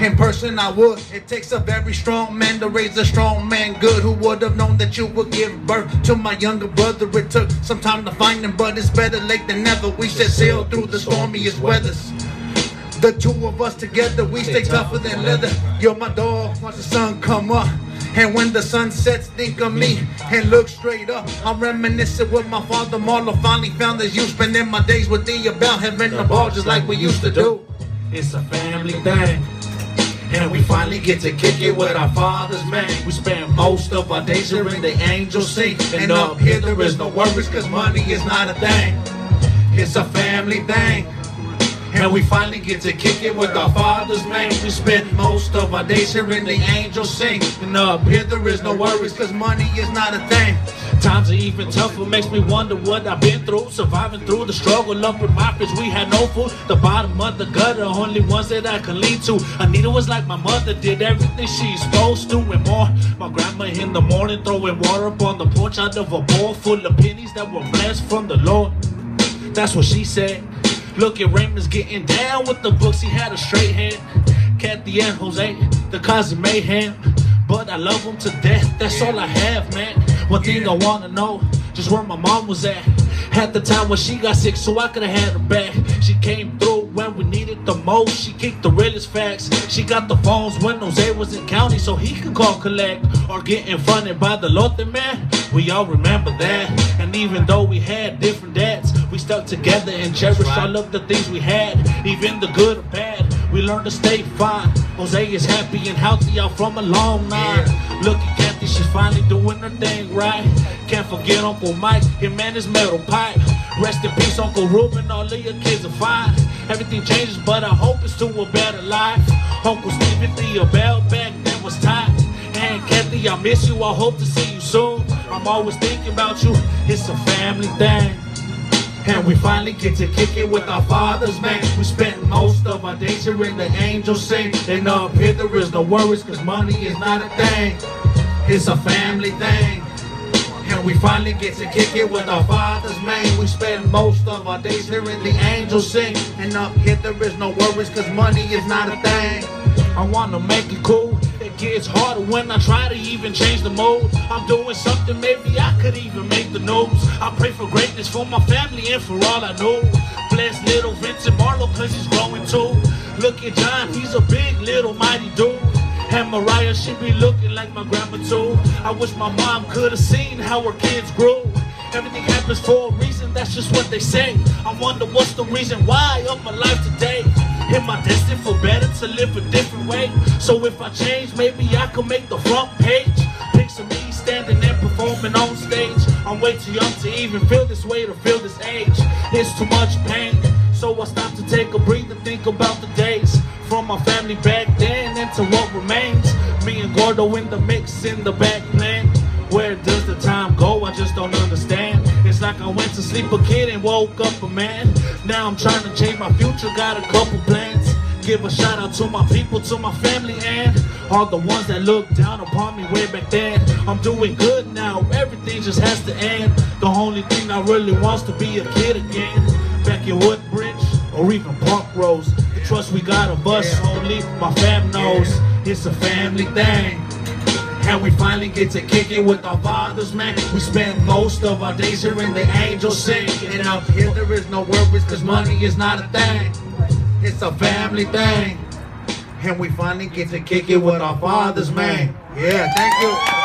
In person, I would. It takes a very strong man to raise a strong man good. Who would have known that you would give birth to my younger brother? It took some time to find him, but it's better late than never. We should sail through the stormiest weathers. The two of us together, we stay tougher than leather. You're my dog, watch the sun come up. And when the sun sets, think of me and look straight up. I'm reminiscing with my father, Marlo finally found his youth. Spending my days with thee about having the ball just like we used to do. It's a family thing. And we finally get to kick it with our father's man. We spend most of our days here in the angel seat. And up here there is no worries cause money is not a thing. It's a family thing. And we finally get to kick it with our father's man. We spend most of our days here in the angel sing. And up here there is no worries cause money is not a thing. Times are even tougher, makes me wonder what I've been through. Surviving through the struggle up in my fridge, we had no food. The bottom of the gutter, only ones that I can lean to. Anita was like my mother, did everything she's supposed to and more. My grandma in the morning throwing water up on the porch out of a bowl full of pennies that were blessed from the Lord. That's what she said. Look at Raymond's getting down with the books, he had a straight hand. Kathy and Jose, the cousin mayhem. But I love them to death, that's all I have, man. One thing I wanna know, just where my mom was at. At the time when she got sick, so I could've had her back. She came through when we needed the most. She kicked the realest facts. She got the phones when Jose was in county, so he could call collect or get in fronted by the Lotte man. We all remember that. And even though we had different stuck together and cherished all of the things we had, even the good or bad. We learned to stay fine. Jose is happy and healthy out from a long night. Look at Kathy, she's finally doing her thing right. Can't forget Uncle Mike, him and his metal pipe. Rest in peace, Uncle Ruben, all of your kids are fine. Everything changes, but I hope it's to a better life. Uncle Stephen, the bell back then was tight. And Kathy, I miss you, I hope to see you soon. I'm always thinking about you, it's a family thing. And we finally get to kick it with our father's man. We spent most of our days here in the angel sing. And up here there is no worries, cause money is not a thing. It's a family thing. And we finally get to kick it with our father's man. We spend most of our days here in the angel sing. And up here there is no worries, cause money is not a thing. I wanna make it cool. It gets harder when I try to even change the mode. I'm doing something, maybe I could even make the news. I pray for greatness for my family and for all I know. Bless little Vincent Marlowe, cause he's growing too. Look at John, he's a big little mighty dude. And Mariah, she be looking like my grandma too. I wish my mom could have seen how her kids grew. Everything happens for a reason, that's just what they say. I wonder what's the reason why of my life today. Am I destined for better to live a different way? So if I change, maybe I could make the front page. Picture me standing and performing on stage. I'm way too young to even feel this way to feel this age. It's too much pain. So I stop to take a breather, think about the days from my family back then into what remains. Me and Gordo in the mix in the back plan. Where does the time go? I just don't understand. To sleep a kid and woke up a man. Now I'm trying to change my future, got a couple plans. Give a shout out to my people, to my family, and all the ones that looked down upon me way back then. I'm doing good now, everything just has to end. The only thing I really want's to be a kid again. Back in Woodbridge or even Park Rose. The trust we got of us, only my fam knows. It's a family thing. And we finally get to kick it with our fathers, man. We spend most of our days here in the angel sing. And out here there is no worries, cause money is not a thing. It's a family thing. And we finally get to kick it with our fathers, man. Yeah, thank you.